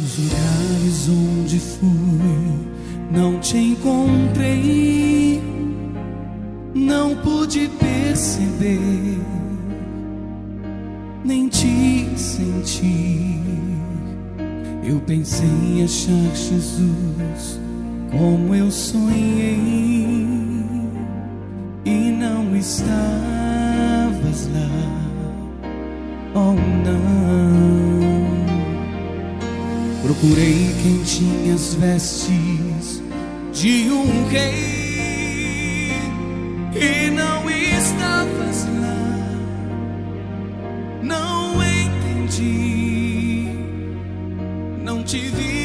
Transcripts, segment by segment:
Nos lugares onde fui, não te encontrei, não pude perceber, nem te sentir. Eu pensei em achar Jesus como eu sonhei e não estavas lá. Oh não. Procurei quem tinha as vestes de um rei e não estavas lá. Não entendi, não te vi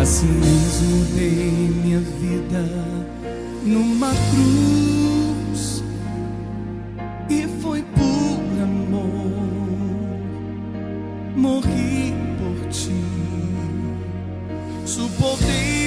Assim mesmo dei minha vida numa cruz e foi por amor. Morri por ti, suportei